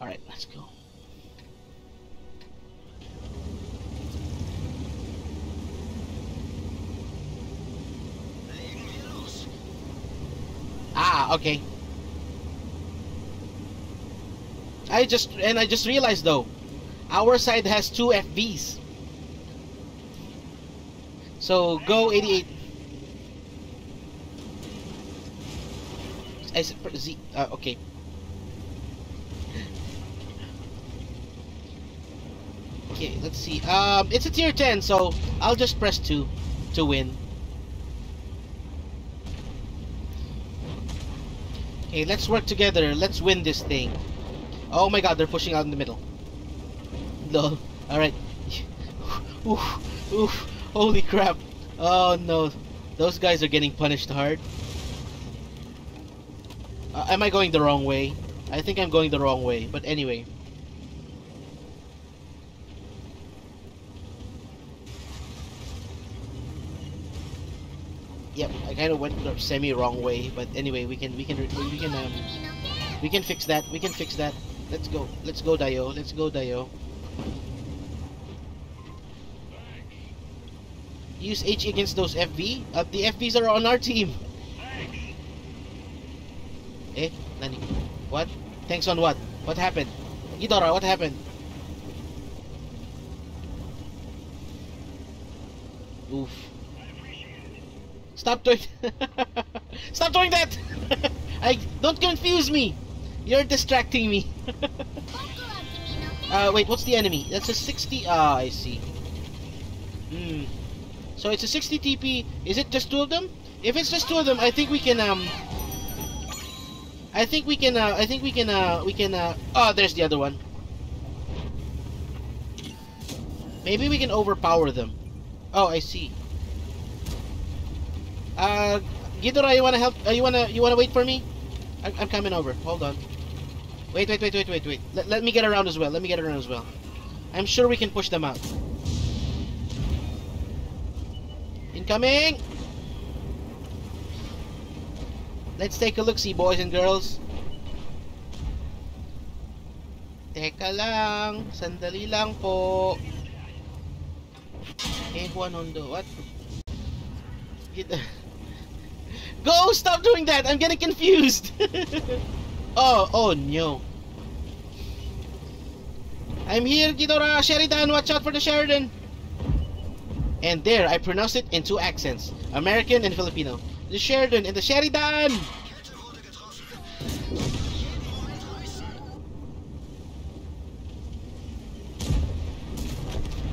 Alright, let's go. Ah, okay. I just and I just realized though, our side has two FVs. So go 88. I s- Z. Uh, okay. Okay, let's see. Um, it's a tier 10, so I'll just press two to win. Okay, let's work together. Let's win this thing. Oh my god, they're pushing out in the middle. No. Alright. oof, oof. Holy crap. Oh no. Those guys are getting punished hard. Uh, am I going the wrong way? I think I'm going the wrong way, but anyway. Yep, I kind of went the semi wrong way, but anyway, we can we can we can um we can fix that. We can fix that. Let's go. Let's go, Dio. Let's go, Dio. Use H against those FV. Uh, the FVs are on our team. Eh, Nani? What? Thanks on what? What happened? Gidorah, what happened? Oof. Stop doing Stop doing that! I don't confuse me! You're distracting me. uh wait, what's the enemy? That's a 60 ah I see. Hmm. So it's a 60 TP. Is it just two of them? If it's just two of them, I think we can um I think we can uh I think we can uh we can uh oh there's the other one. Maybe we can overpower them. Oh, I see. Uh Gidorah, you wanna help uh, you wanna you wanna wait for me? I'm, I'm coming over. Hold on. Wait, wait, wait, wait, wait, wait. Let, let me get around as well. Let me get around as well. I'm sure we can push them out. Incoming! Let's take a look-see, boys and girls. Teka lang. Sandali lang po. Eh, Juan Hondo. What? Go! Stop doing that! I'm getting confused! oh, oh no. I'm here, Gidorah! Sheridan! Watch out for the Sheridan! And there, I pronounced it in two accents. American and Filipino. The Sheridan and the Sheridan!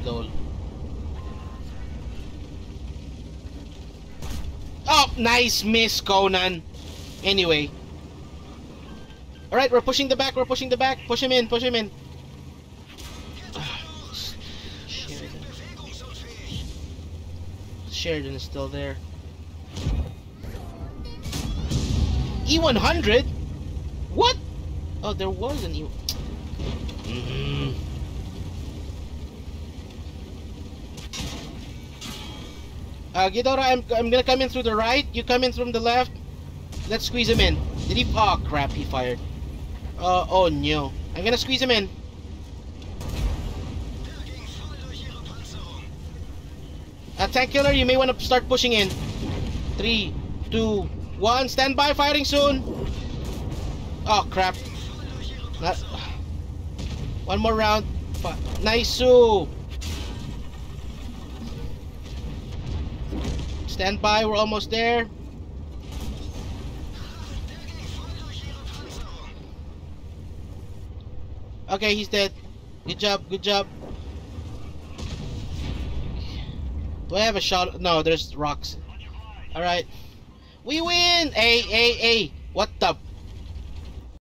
Lol. Oh, nice miss, Conan. Anyway. Alright, we're pushing the back, we're pushing the back. Push him in, push him in. Sheridan. Sheridan is still there. E100? What? Oh, there was an E. Mhm. Uh, Gidorah, I'm, I'm gonna come in through the right. You come in from the left. Let's squeeze him in. Did he? Oh crap! He fired. Uh, oh no! I'm gonna squeeze him in. Uh, tank killer, you may want to start pushing in. Three, two, one. Stand by. Firing soon. Oh crap! Not, one more round. Nice. Stand by, we're almost there. Okay, he's dead. Good job, good job. Do I have a shot? No, there's rocks. Alright. We win! Hey, hey, hey! What the?